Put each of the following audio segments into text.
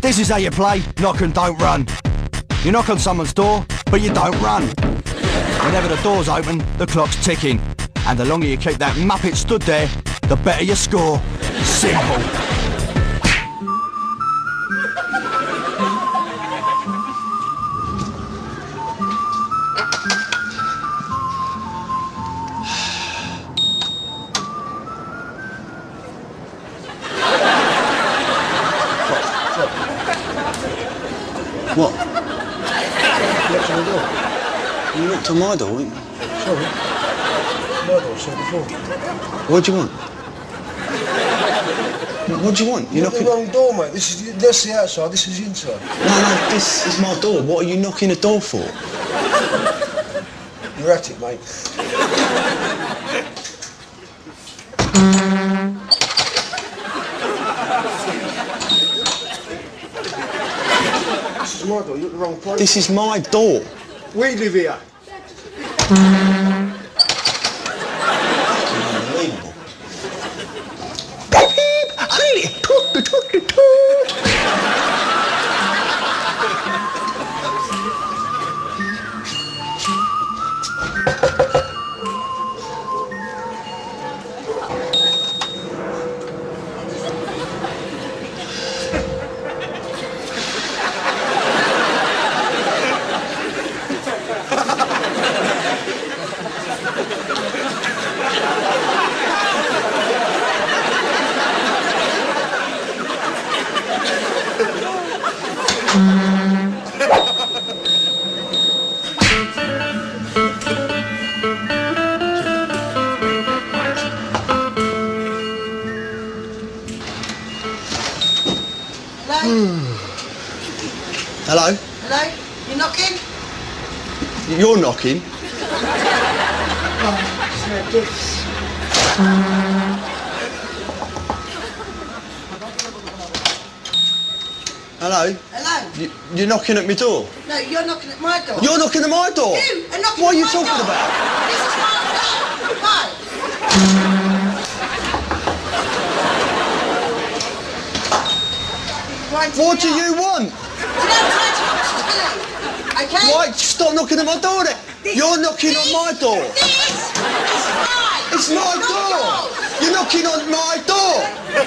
This is how you play knock and don't run. You knock on someone's door, but you don't run. Whenever the door's open, the clock's ticking. And the longer you keep that muppet stood there, the better your score. Simple. What? Knocked on the door. You knocked on my door. Sorry. My door said before. What do you want? What do you want? You're You're the wrong door, mate. This is that's the outside. This is the inside. No, no, this is my door. What are you knocking the door for? You're at it, mate. Is my door. You're at the wrong place. This is my door. We live here. Unbelievable. Hello? Hello? Hello? You knocking? You're knocking. Hello? Hello? You, you're knocking at my door. No, you're knocking at my door. You're knocking at my door. You are knocking What are you talking door. about? This is my door. Right, What do you want? You don't try to knock silly. Okay? Why? Stop knocking at my door then. This- You're knocking on my door. This is mine. It's my not door. yours. You're knocking on my door.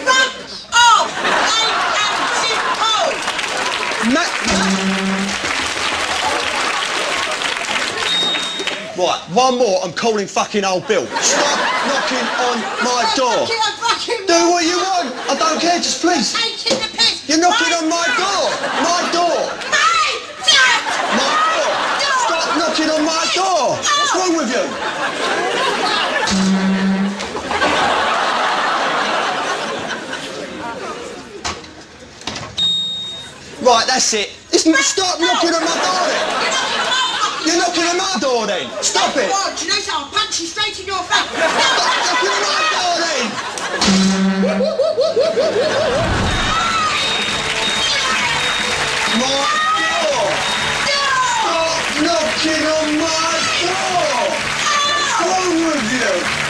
Fuck off. Plain and simple. Right, one more, I'm calling fucking old Bill. Stop knocking on my door. I Do what you want. I don't care, just please. Taking the piss. You're knocking on my door. My door. My dad. My door. Stop knocking on my door. What's wrong with you? Right, that's it. It's, stop knocking on my door then. You're knocking on my door then. Stop it. Do you know something? I'll punch you straight in your face. Stop knocking on my door then. knocking on my door. Ah! What's wrong with you?